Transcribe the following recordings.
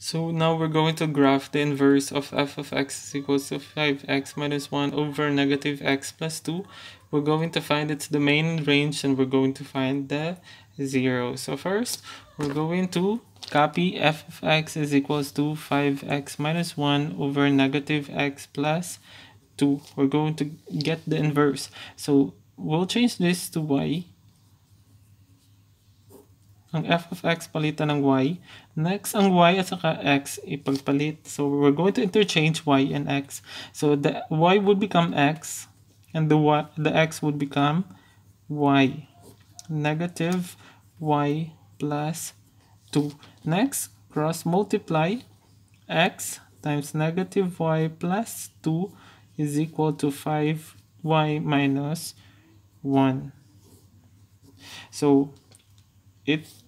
So now we're going to graph the inverse of f of x is equals to 5x minus 1 over negative x plus 2. We're going to find its domain range and we're going to find the 0. So first, we're going to copy f of x is equals to 5x minus 1 over negative x plus 2. We're going to get the inverse. So we'll change this to y ang f of x palitan ng y. Next, ang y at saka x ipagpalit. So we're going to interchange y and x. So the y would become x and the y, the x would become y. Negative y plus 2. Next, cross multiply x times negative y plus 2 is equal to 5y minus 1. So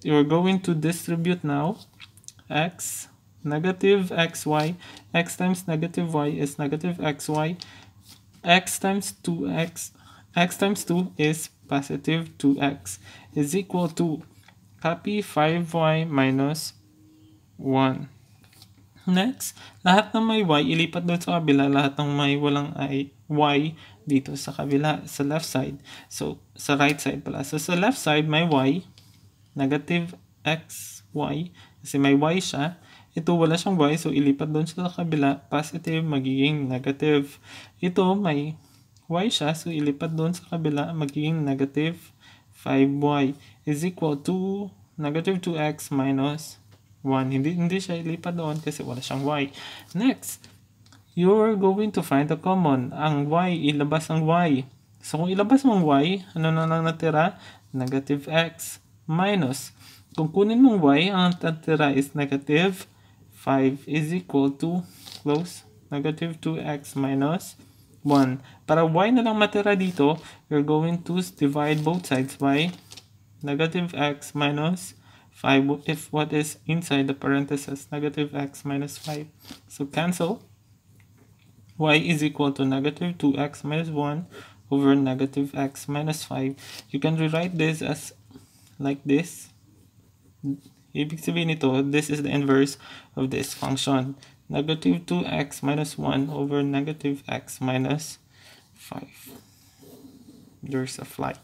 you're going to distribute now x negative xy x times negative y is negative xy x times 2x x times 2 is positive 2x is equal to copy 5y minus 1 next lahat ng may y ilipat doon sa kabila lahat ng may walang i y dito sa kabila sa left side. So sa right side pala. So sa left side may y negative x, y. Kasi may y siya. Ito wala siyang y, so ilipat doon sa kabila. Positive, magiging negative. Ito may y siya, so ilipat doon sa kabila, magiging negative 5y is equal to negative 2x minus 1. Hindi, hindi siya ilipat doon kasi wala siyang y. Next, you're going to find the common. Ang y, ilabas ang y. So kung ilabas mong y, ano na lang natira? Negative x minus. Kung kunin mong y, ang tatira is negative 5 is equal to close negative 2x minus 1. Para y na lang matira dito, you're going to divide both sides by negative x minus 5 if what is inside the parenthesis negative x minus 5. So cancel. y is equal to negative 2x minus 1 over negative x minus 5. You can rewrite this as like this. Ibig sabihin nito, this is the inverse of this function. Negative 2x minus 1 over negative x minus 5. There's a fly.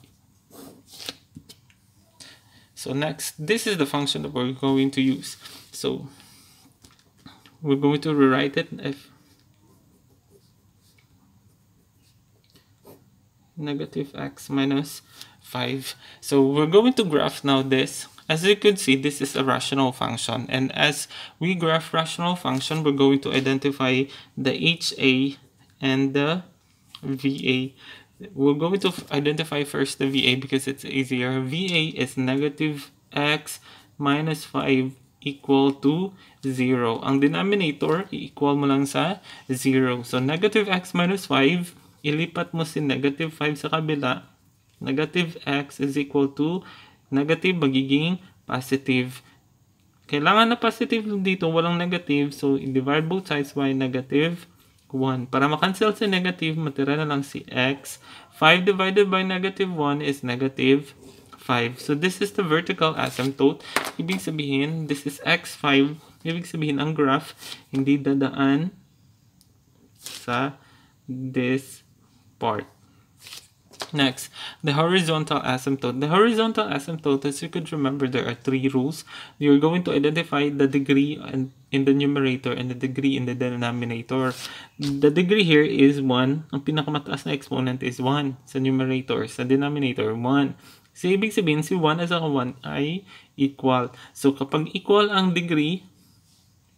So next, this is the function that we're going to use. So we're going to rewrite it if negative x minus 5. So we're going to graph now this. As you can see, this is a rational function. And as we graph rational function, we're going to identify the HA and the VA. We're going to identify first the VA because it's easier. VA is negative x minus 5 equal to 0. Ang denominator, equal mo lang sa 0. So, negative x minus 5, ilipat mo si negative 5 sa kabila negative x is equal to negative magiging positive. Kailangan na positive dito, walang negative. So, divide both sides by negative 1. Para makancel si negative, matira na lang si x. 5 divided by negative 1 is negative 5. So, this is the vertical asymptote. Ibig sabihin, this is x5. Ibig sabihin, ang graph hindi dadaan sa this part. Next, the horizontal asymptote. The horizontal asymptote, as you could remember, there are three rules. You're going to identify the degree in the numerator and the degree in the denominator. The degree here is 1. Ang pinakamataas na exponent is 1 sa numerator. Sa denominator, 1. So, ibig sabihin, si 1 as a 1 ay equal. So, kapag equal ang degree,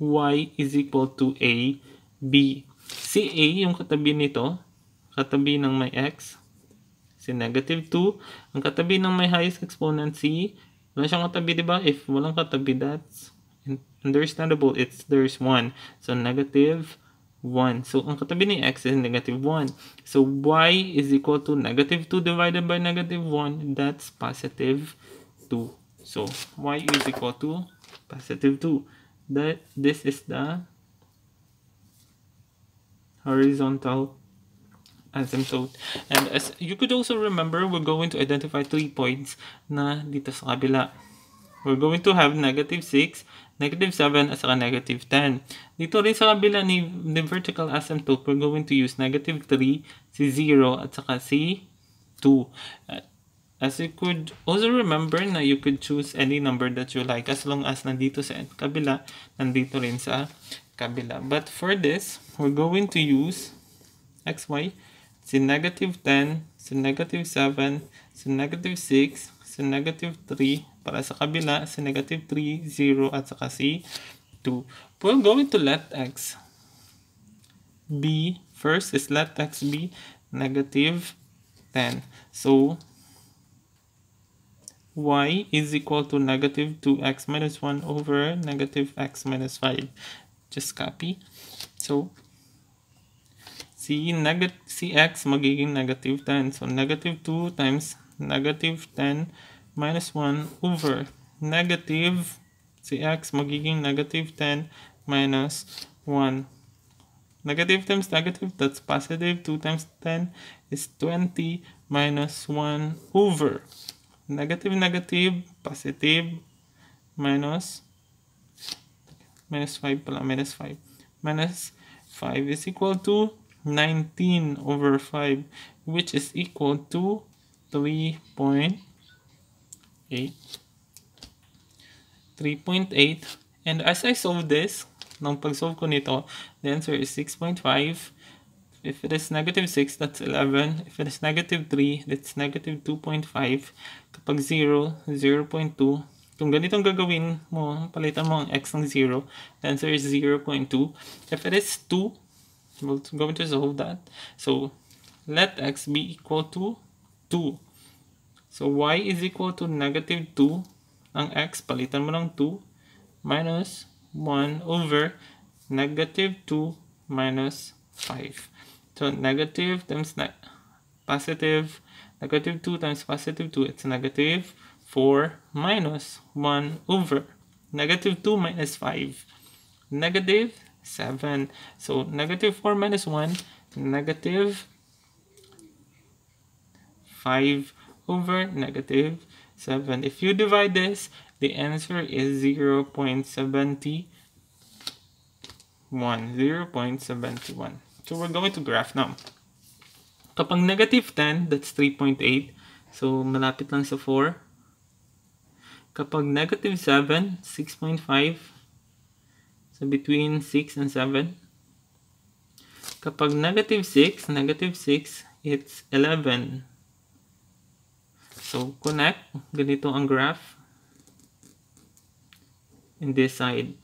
y is equal to a, b. Si a, yung katabi nito, katabi ng may x, si negative 2. Ang katabi ng may highest exponent si, wala siyang katabi, di ba? If walang katabi, that's understandable. It's there's 1. So, negative 1. So, ang katabi ni x is negative 1. So, y is equal to negative 2 divided by negative 1. That's positive 2. So, y is equal to positive 2. That, this is the horizontal asymptote. And as you could also remember, we're going to identify three points na dito sa kabila. We're going to have negative 6, negative 7 at saka negative 10. Dito rin sa kabila ni, ni vertical asymptote, we're going to use negative 3, si 0, at saka si 2. As you could also remember na you could choose any number that you like as long as nandito sa kabila, nandito rin sa kabila. But for this, we're going to use xy, si negative 10, si negative 7, si negative 6, si negative 3, para sa kabila, si negative 3, 0, at saka si 2. We're going to let x be, first is let x be negative 10. So, y is equal to negative 2x minus 1 over negative x minus 5. Just copy. So, si, negative, si x magiging negative 10. So, negative 2 times negative 10 minus 1 over negative si x magiging negative 10 minus 1. Negative times negative, that's positive. 2 times 10 is 20 minus 1 over negative negative, positive, minus minus 5 pala, minus 5. Minus 5 is equal to 19 over 5, which is equal to 3.8. 3.8. And as I solve this, nung pag-solve ko nito, the answer is 6.5. If it is negative 6, that's 11. If it is negative 3, that's negative 2.5. Kapag 0, 0.2. Kung ganitong gagawin mo, palitan mo ang x ng 0, the answer is 0.2. If it is 2, we're going to solve that. So, let x be equal to 2. So, y is equal to negative 2. Ang x, palitan mo ng 2, minus 1 over negative 2 minus 5. So, negative times ne positive, negative 2 times positive 2, it's negative 4 minus 1 over negative 2 minus 5, negative 7. So, negative 4 minus 1, negative 5 over negative 7. If you divide this, the answer is 0 0.71. 0.71. So we're going to graph now. Kapag negative 10, that's 3.8. So malapit lang sa 4. Kapag negative 7, 6.5. So between 6 and 7. Kapag negative 6, negative 6, it's 11. So, connect. Ganito ang graph. In this side.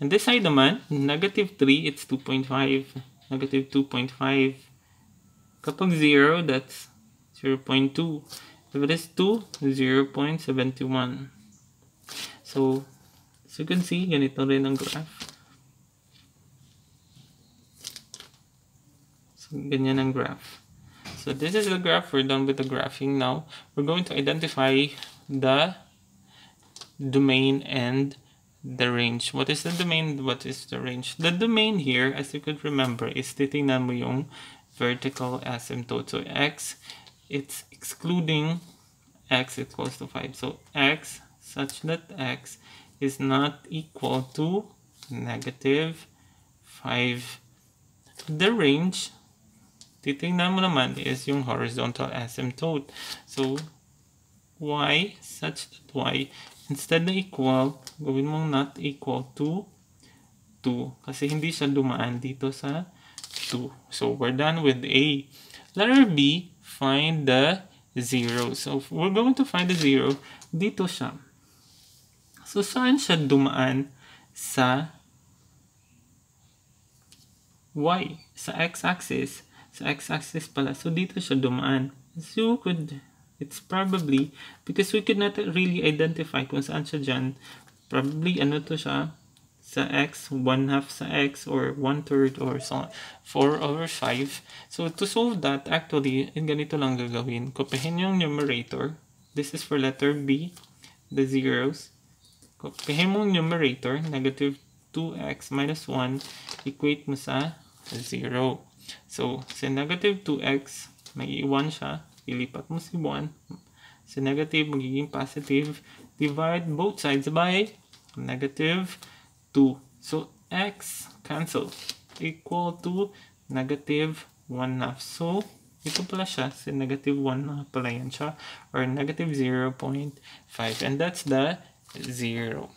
And this side naman, negative 3, it's 2.5. Negative 2.5. Kapag 0, that's 0.2. If it is 2, 0.71. So, as you can see, ganito rin ang graph. So, ganyan ang graph. So this is the graph. We're done with the graphing now. We're going to identify the domain and the range. What is the domain? What is the range? The domain here, as you could remember, is titingnan mo yung vertical asymptote. So x, it's excluding x equals to 5. So x such that x is not equal to negative 5. The range titingnan mo naman is yung horizontal asymptote. So, y such that y, instead na equal, gawin mong not equal to 2. Kasi hindi siya dumaan dito sa 2. So, we're done with A. Letter B, find the 0. So, we're going to find the 0. Dito siya. So, saan siya dumaan sa y? Sa x-axis sa x-axis pala. So, dito siya dumaan. So, could, it's probably, because we could not really identify kung saan siya dyan, probably ano to siya, sa x, 1 half sa x, or 1 third, or so, 4 over 5. So, to solve that, actually, ganito lang gagawin. Kopihin yung numerator. This is for letter B, the zeros. Kopihin mo yung numerator, negative 2x minus 1, equate mo sa 0. So, sa negative 2x, may 1 siya. Ilipat mo si 1. Sa negative, magiging positive divide both sides by negative 2. So x cancel equal to negative 1 half. So, ito pala siya, si negative 1 na pala yan siya, or negative 0.5. And that's the 0.